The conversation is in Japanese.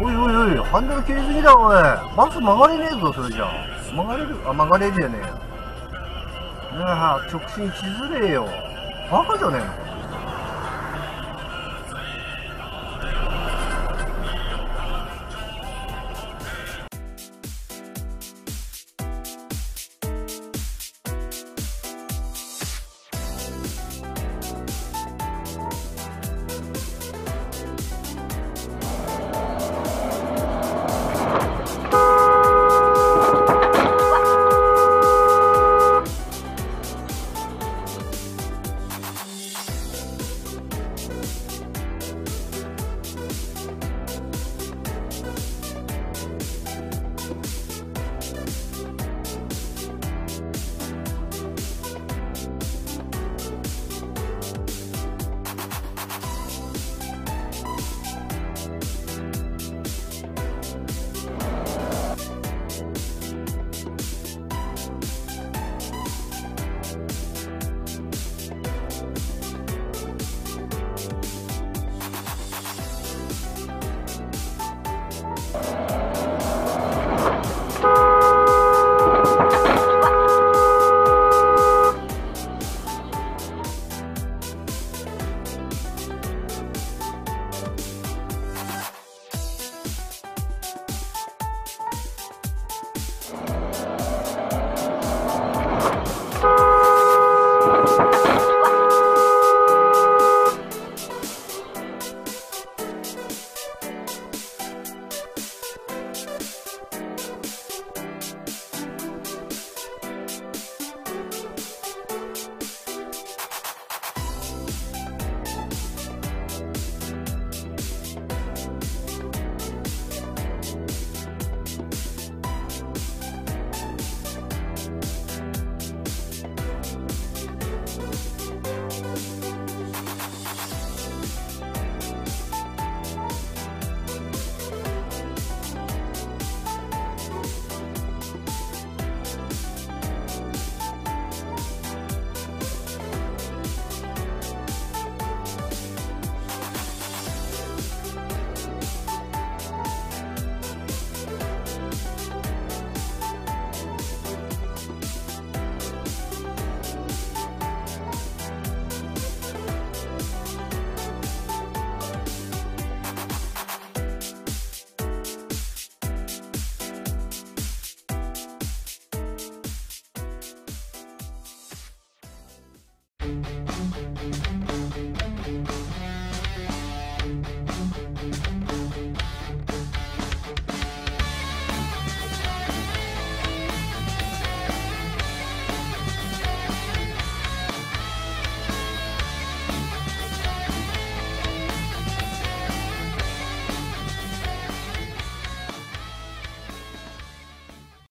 おいおいおい、ハンドル切りすぎだおい。バス曲がれねえぞ、それじゃ。曲がれる？あ、曲がれるじゃね。なあ、直進しづれえよ。バカじゃねえの？